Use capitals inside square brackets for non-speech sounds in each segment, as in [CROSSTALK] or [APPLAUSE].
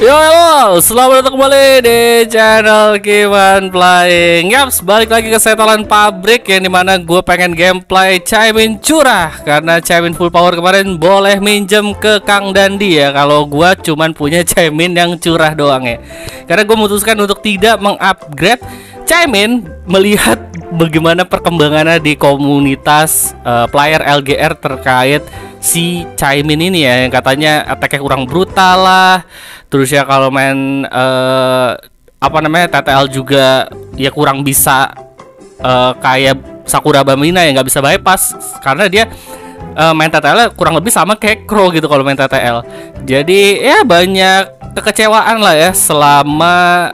Yo halo, selamat datang kembali di channel Kiwan Playing Yaps, balik lagi ke setelan pabrik yang di mana gue pengen gameplay Caimin curah. Karena Caimin full power kemarin boleh minjem ke Kang Dandi ya. Kalau gue cuman punya Caimin yang curah doang ya. Karena gue memutuskan untuk tidak mengupgrade Caimin melihat bagaimana perkembangannya di komunitas uh, player LGR terkait si Caimin ini ya yang katanya attack kurang brutal lah. Terus ya kalau main uh, apa namanya TTL juga ya kurang bisa uh, kayak Sakura Bamina yang nggak bisa bypass. Karena dia uh, main TTL kurang lebih sama kayak Crow gitu kalau main TTL jadi ya banyak kekecewaan lah ya selama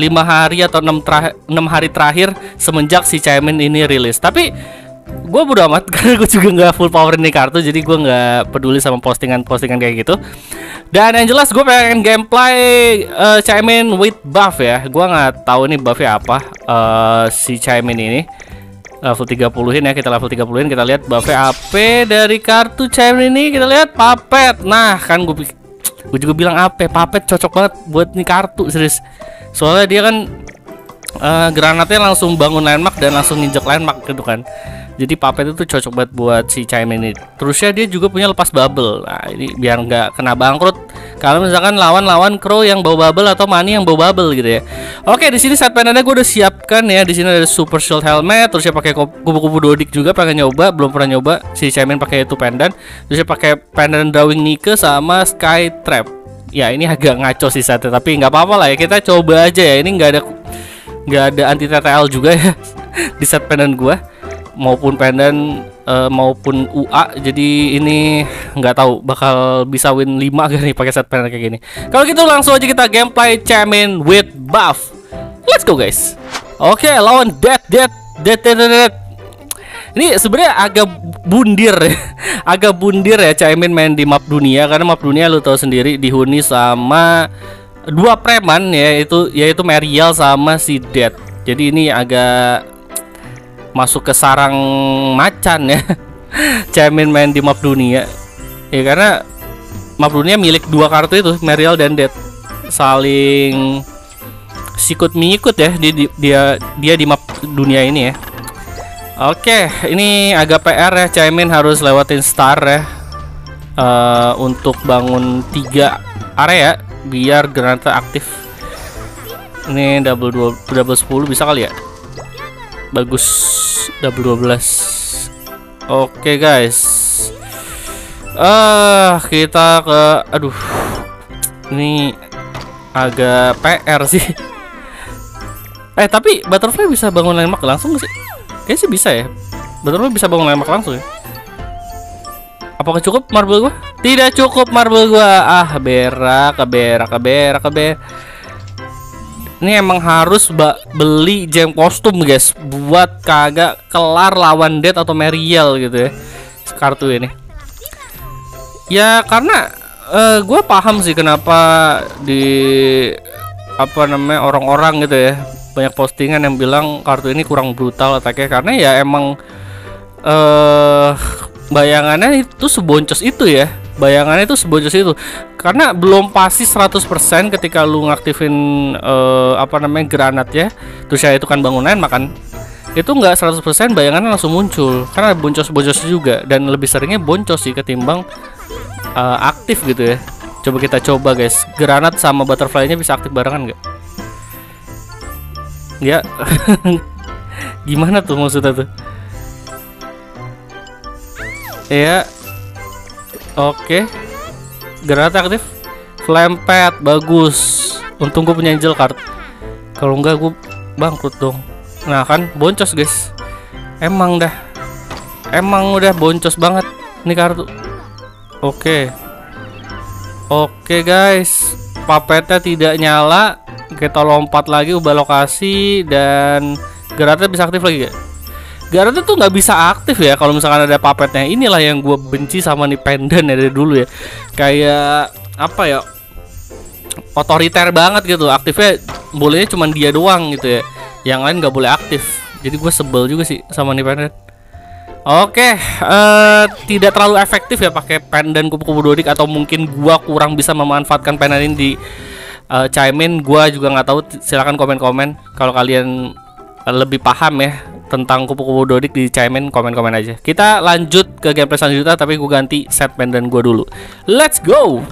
lima uh, hari atau enam hari terakhir semenjak si Caimin ini rilis. Tapi gue bodo amat [LAUGHS] karena gue juga nggak full power ini kartu jadi gue nggak peduli sama postingan-postingan kayak gitu. Dan yang jelas gue pengen gameplay uh, Chaimin with buff ya. Gue nggak tahu ini buffnya apa uh, si Chaimin ini. Level 30 in ya kita level 30 in kita lihat buffnya apa. Dari kartu Chaimin ini kita lihat papet nah kan gue gue juga bilang apa papet cocok banget buat nih kartu serius soalnya dia kan uh, granatnya langsung bangun landmark dan langsung nginjek landmark gitu kan jadi Puppet itu cocok banget buat si Chime ini. Terusnya dia juga punya lepas bubble. Nah, ini biar nggak kena bangkrut. Kalau misalkan lawan-lawan Crow yang bawa bubble atau Mani yang bawa bubble gitu ya. Oke, di sini set pendantnya gue udah siapkan ya. Di sini ada Super Shield Helmet, terusnya pakai kupu-kupu Dodik juga pengen nyoba, belum pernah nyoba. Si Chime pakai itu pendant. Terusnya pakai pendant Drawing Nike sama Sky Trap. Ya, ini agak ngaco sih setnya, tapi nggak apa-apa lah ya. Kita coba aja ya. Ini nggak ada nggak ada anti TTL juga ya [LAUGHS] di set pendant gua maupun pendant uh, maupun UA jadi ini nggak tahu bakal bisa win 5 [LAUGHS] gak nih pakai set pendant kayak gini. Kalau gitu langsung aja kita gameplay Chairman with buff. Let's go guys. Oke okay, lawan dead dead dead dead dead, dead. ini sebenarnya agak bundir ya. [LAUGHS] Agak bundir ya Caimin main di map dunia karena map dunia lu tahu sendiri dihuni sama dua preman ya itu yaitu Mariel sama si Dead. Jadi ini agak masuk ke sarang macan ya. [LAUGHS] Cemin main di map dunia. Ya karena map dunia milik dua kartu itu Mariel dan Dead saling sikut mengikut ya di, di, dia dia di map dunia ini ya. Oke ini agak PR ya Cemin harus lewatin star ya. Uh, untuk bangun tiga area biar granat aktif. Ini double double 10 bisa kali ya bagus. Double 12 oke okay, guys. Ah uh, kita ke aduh. Ini agak PR sih. [LAUGHS] Eh tapi butterfly bisa bangun landmark langsung sih? Kayaknya sih bisa ya. Butterfly bisa bangun landmark langsung ya. Apakah cukup marble gua? Tidak cukup marble gua. Ah berak berak berak berak ini emang harus beli gem kostum guys. Buat kagak kelar lawan Dead atau Mariel gitu ya kartu ini. Ya karena uh, eh, gue paham sih kenapa di apa namanya orang-orang gitu ya banyak postingan yang bilang kartu ini kurang brutal attacknya. Karena ya emang uh, bayangannya itu seboncos itu ya bayangannya itu sebojos itu. Karena belum pasti 100% ketika lu ngaktifin uh, apa namanya granat ya terus ya itu kan bangunan makan itu enggak 100% bayangannya langsung muncul. Karena boncos-boncos juga. Dan lebih seringnya boncos sih ketimbang uh, aktif gitu ya. Coba kita coba guys. Granat sama butterfly-nya bisa aktif barengan nggak? Ya [LAUGHS] gimana tuh maksudnya tuh? Ya Oke. Granat aktif. Flame pad bagus. Untung gue punya angel card. Kalau enggak gue bangkrut dong. Nah kan boncos guys. Emang dah. Emang udah boncos banget nih kartu. Oke. Oke guys. Papetnya tidak nyala. Kita lompat lagi ubah lokasi dan granatnya bisa aktif lagi gak? Garut tuh nggak bisa aktif ya kalau misalkan ada papetnya. Inilah yang gue benci sama nih pendant ya dari dulu ya. Kayak apa ya? Otoriter banget gitu. Aktifnya bolehnya cuma dia doang gitu ya. Yang lain nggak boleh aktif. Jadi gue sebel juga sih sama nih pendant. Oke, uh, tidak terlalu efektif ya pakai pendant kupu-kupu dodik atau mungkin gua kurang bisa memanfaatkan pendant ini di uh, Chaimin. Gua juga nggak tahu. Silahkan komen-komen kalau kalian lebih paham ya tentang kupu-kupu dodik di Chaimin komen-komen aja. Kita lanjut ke gameplay selanjutnya tapi gue ganti set pendant gua dulu. Let's go.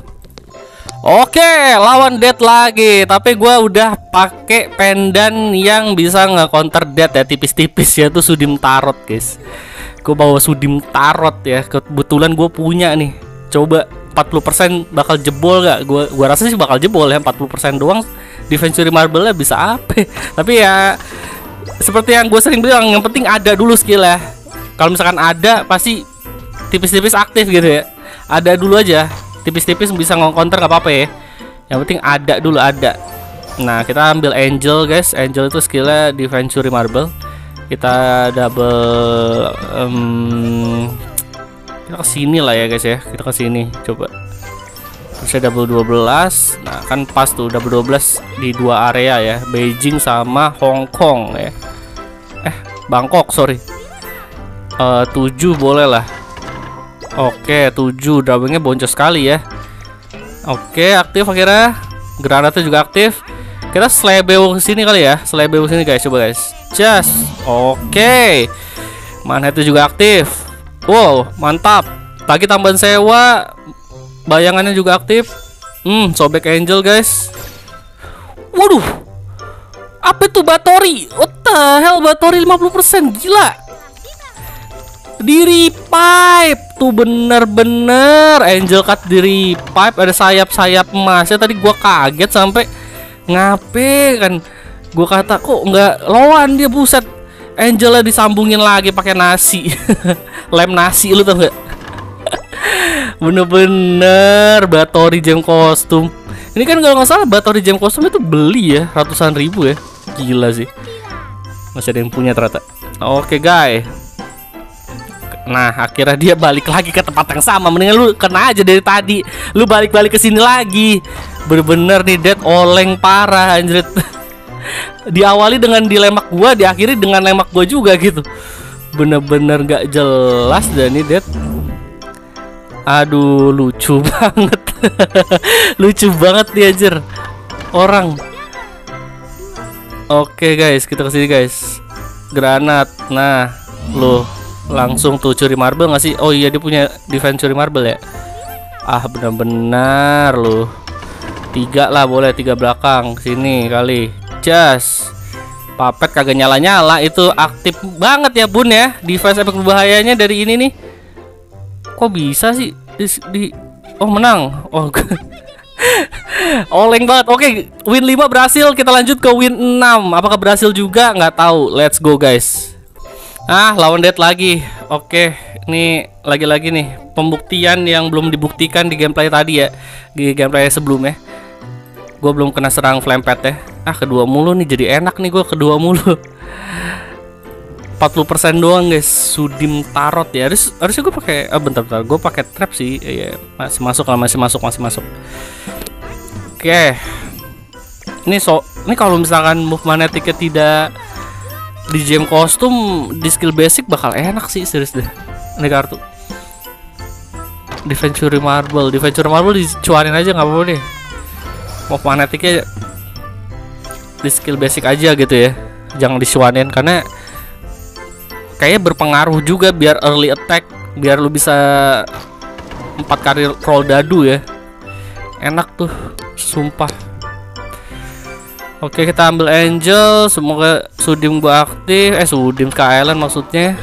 Oke, lawan Dead lagi. Tapi gue udah pakai pendant yang bisa nge-counter Dead ya tipis-tipis ya tuh Sudim Tarot, guys gue bawa sudim tarot ya kebetulan gue punya nih coba 40% bakal jebol gak gue gua rasa sih bakal jebol ya 40% doang defensory marble nya bisa apa [LAUGHS] tapi ya seperti yang gue sering bilang yang penting ada dulu skill ya. Kalau misalkan ada pasti tipis-tipis aktif gitu ya. Ada dulu aja. Tipis-tipis bisa nge-counter gak apa-apa ya. Yang penting ada dulu ada. Nah kita ambil angel guys. Angel itu skillnya defensory marble. Kita double um, kita ke sini lah ya guys ya. Kita ke sini coba bisa double 12 nah kan pas tuh double 12 di dua area ya Beijing sama Hong Kong ya. Eh Bangkok sorry. Uh, 7 boleh lah. Oke 7 doublenya boncos sekali ya. Oke aktif akhirnya. Granatnya juga aktif. Kita slebeu sini kali ya? Slebeu sini guys. Coba guys. Just. Oke. Itu juga aktif. Wow mantap. Pagi tambahan sewa bayangannya juga aktif. Hmm sobek angel guys. Waduh. Apa itu batori? What the hell batori 50% gila. Diri pipe tuh bener-bener. Angel cut diri pipe ada sayap-sayap emasnya. Tadi gua kaget sampai ngape kan Gue kata kok nggak lawan dia? Buset. Angela disambungin lagi pakai nasi. [LAUGHS] Lem nasi lu tau gak? Bener-bener Batori jam kostum. Ini kan kalau nggak salah Batori jam kostum itu beli ya ratusan ribu ya. Gila sih. Masih ada yang punya ternyata. Oke guys. Nah, akhirnya dia balik lagi ke tempat yang sama. Mendingan lu kena aja dari tadi. Lu balik-balik ke sini lagi. Bener-bener nih Dead oleng parah anjir [LAUGHS] diawali dengan dilemak gua diakhiri dengan lemak gua juga gitu bener-bener gak jelas dan ini Dead aduh lucu [LAUGHS] banget. Lucu banget dia anjir. Orang. Oke guys kita ke sini guys. Granat. Nah lo langsung tuh curi marble nggak sih? Oh iya dia punya defense curi marble ya? Ah benar-benar loh. Tiga lah boleh tiga belakang. Sini kali. Jas papet kagak nyala-nyala. Itu aktif banget ya bun ya. Device efek berbahayanya dari ini nih kok bisa sih? Di, di oh menang. Oh [LAUGHS] oleng banget. Oke win 5 berhasil. Kita lanjut ke win 6 apakah berhasil juga? Nggak tahu. Let's go guys. Ah lawan dead lagi. Oke ini lagi-lagi nih. Pembuktian yang belum dibuktikan di gameplay tadi ya. Di gameplay sebelumnya gue belum kena serang flame pet ya. Ah kedua mulu nih. Jadi enak nih gue kedua mulu [LAUGHS] 40% doang guys. Sudim tarot ya. Harus harusnya gue pakai oh, bentar bentar. Gue pakai trap sih. Ya masih masuk lah masih masuk masih masuk. Oke. Okay. ini so ini kalau misalkan move magnetiknya tidak di gem kostum di skill basic bakal enak sih serius deh. Ini kartu. Defensory Marble. Defensory Marble dicuanin aja nggak apa-apa Move magnetiknya di skill basic aja gitu ya. Jangan disuanin karena kayaknya berpengaruh juga biar early attack biar lu bisa empat kali roll dadu ya. Enak tuh sumpah. Oke kita ambil angel. Semoga sudim gua aktif. Eh sudim Sky Island maksudnya.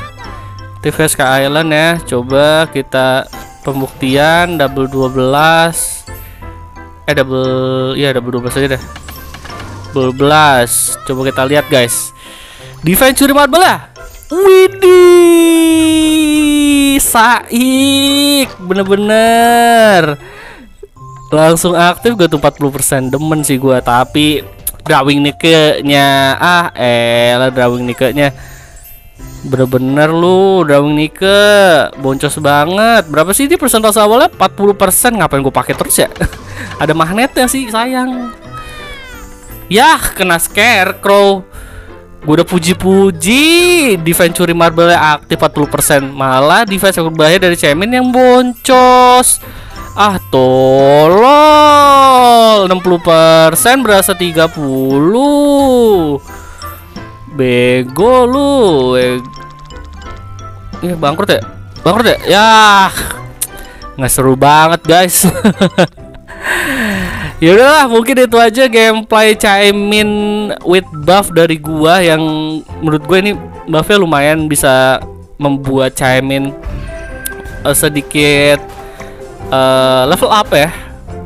TV Sky Island ya. Coba kita pembuktian double 12 eh double ya double 12 aja deh. 12 Coba kita lihat guys. Defense curi marble lah Widih Saik Bener-bener. Langsung aktif gue tuh 40% Demen sih gue Tapi Drawing nike-nya Ah elah drawing nike-nya. Bener-bener lu Drawing nike Boncos banget. Berapa sih dia persentase awalnya? 40% Ngapain gue pakai terus ya? [LAUGHS] Ada magnetnya sih sayang. Yah, kena scarecrow. Gue udah puji-puji defense curi marble aktif 40% Malah defense yang berbahaya dari Cemin yang boncos. Ah tolol. 60% berasa 30 Bego lu Eh bangkrut ya? Bangkrut ya? Ya Nggak seru banget guys [LAUGHS] Yaudah mungkin itu aja gameplay Caimin with buff dari gua yang menurut gue ini buffnya lumayan bisa membuat Caimin uh, sedikit uh, level up ya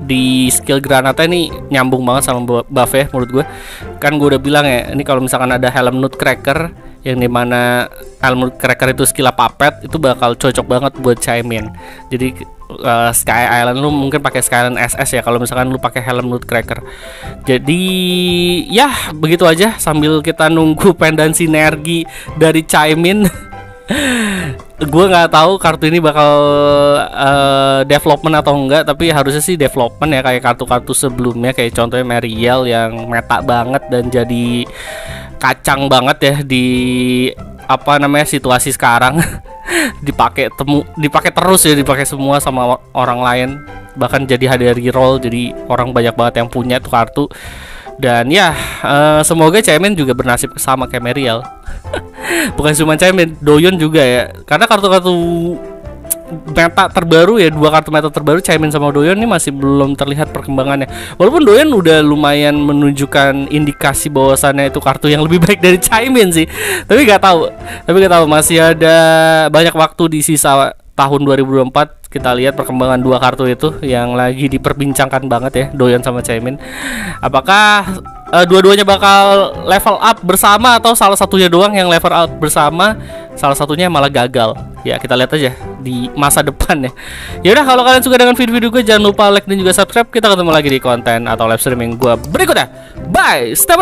di skill granata. Ini nyambung banget sama buff ya menurut gue kan gue udah bilang ya ini kalau misalkan ada helm nutcracker yang di mana helm nutcracker itu skill papet itu bakal cocok banget buat Caimin. Jadi uh, Sky Island lu mungkin pakai Sky Island SS ya kalau misalkan lu pakai helm Nutcracker. Jadi ya begitu aja sambil kita nunggu pendan sinergi dari Chaimin. [LAUGHS] gue nggak tahu kartu ini bakal uh, development atau enggak tapi harusnya sih development ya kayak kartu-kartu sebelumnya kayak contohnya Mariel yang meta banget dan jadi kacang banget ya di apa namanya situasi sekarang [LAUGHS] dipakai temu dipakai terus ya dipakai semua sama orang lain. Bahkan jadi hadiah reroll jadi orang banyak banget yang punya tuh kartu. Dan ya uh, semoga Cemen juga bernasib sama kayak Meriel. [LAUGHS] Bukan cuma Cemen Doyon juga ya. Karena kartu-kartu meta terbaru ya dua kartu meta terbaru Caimin sama Doyon ini masih belum terlihat perkembangannya. Walaupun Doyon udah lumayan menunjukkan indikasi bahwasannya itu kartu yang lebih [LAUGHS] baik dari Caimin sih. Tapi nggak tahu tapi nggak tahu masih ada banyak waktu di sisa tahun 2024 kita lihat perkembangan dua kartu itu yang lagi diperbincangkan banget ya Doyon sama Caimin. Apakah uh, dua-duanya bakal level up bersama atau salah satunya doang yang level up bersama? Salah satunya malah gagal. Ya kita lihat aja di masa depan ya. Yaudah kalau kalian suka dengan video-video gue jangan lupa like dan juga subscribe. Kita ketemu lagi di konten atau live streaming gue berikutnya. Bye stay